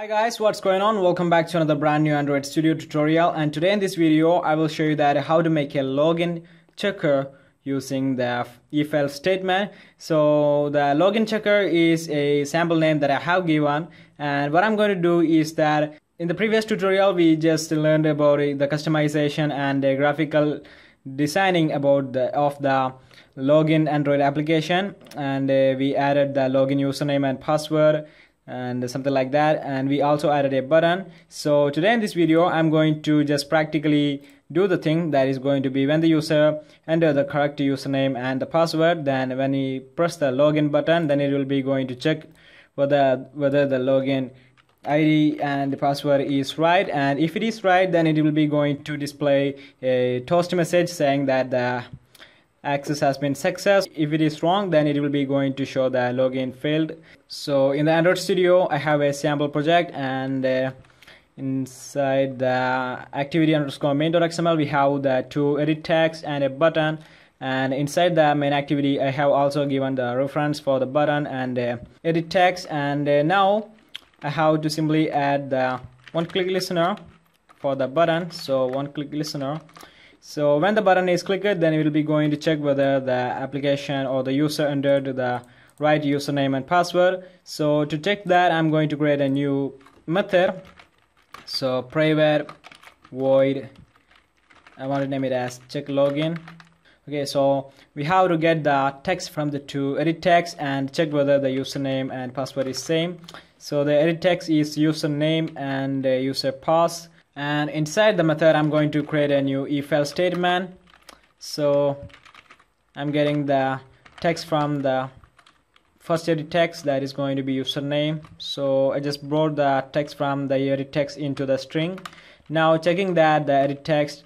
Hi guys, what's going on? Welcome back to another brand new Android Studio tutorial and today in this video I will show you that how to make a login checker using the if else statement. So the login checker is a sample name that I have given and what I'm going to do is that in the previous tutorial we just learned about the customization and the graphical designing about the of the login Android application and uh, we added the login username and password and something like that. And we also added a button. So today in this video I'm going to just practically do the thing that is going to be when the user enter the correct username and the password. Then when he press the login button then it will be going to check whether whether the login ID and the password is right. And if it is right then it will be going to display a toast message saying that the access has been success. If it is wrong then it will be going to show the login failed. So in the android studio i have a sample project and uh, inside the activity underscore main.xml we have the two edit text and a button. And inside the main activity i have also given the reference for the button and uh, edit text and uh, now i have to simply add the on click listener for the button. So on click listener so when the button is clicked then it will be going to check whether the application or the user entered the right username and password. So to check that I'm going to create a new method. So private void. I want to name it as check login. Okay so we have to get the text from the two edit text and check whether the username and password is same. So the edit text is username and uh, user pass and inside the method I'm going to create a new if else statement. So I'm getting the text from the first edit text that is going to be username. So I just brought the text from the edit text into the string. Now checking that the edit text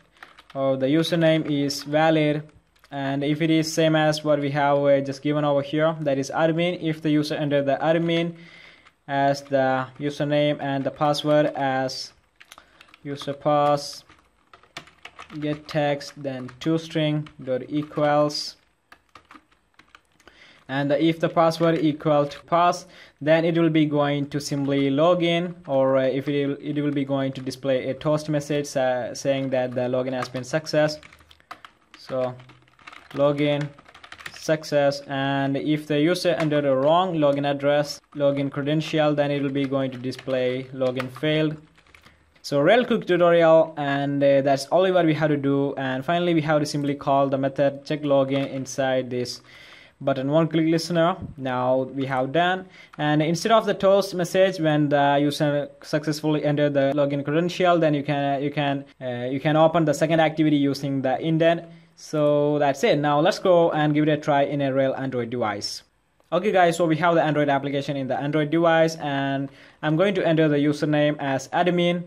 or the username is valid and if it is same as what we have uh, just given over here that is admin. If the user enter the admin as the username and the password as user pass get text then toString dot equals. And if the password equal to pass then it will be going to simply login or uh, if it will, it will be going to display a toast message uh, saying that the login has been success. So login success. And if the user entered a wrong login address login credential then it will be going to display login failed so real quick tutorial and uh, that's all what we have to do. And finally we have to simply call the method check login inside this button. On click listener. Now we have done. And instead of the toast message when the user successfully entered the login credential then you can you can uh, you can open the second activity using the intent. So that's it. Now let's go and give it a try in a real android device. Okay guys so we have the android application in the android device and i'm going to enter the username as admin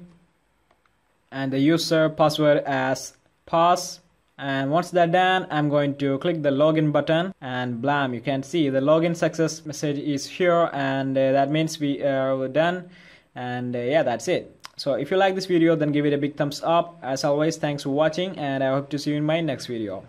and the user password as pass. And once that done i'm going to click the login button and blam you can see the login success message is here and uh, that means we are done. And uh, yeah that's it. So if you like this video then give it a big thumbs up. As always thanks for watching and i hope to see you in my next video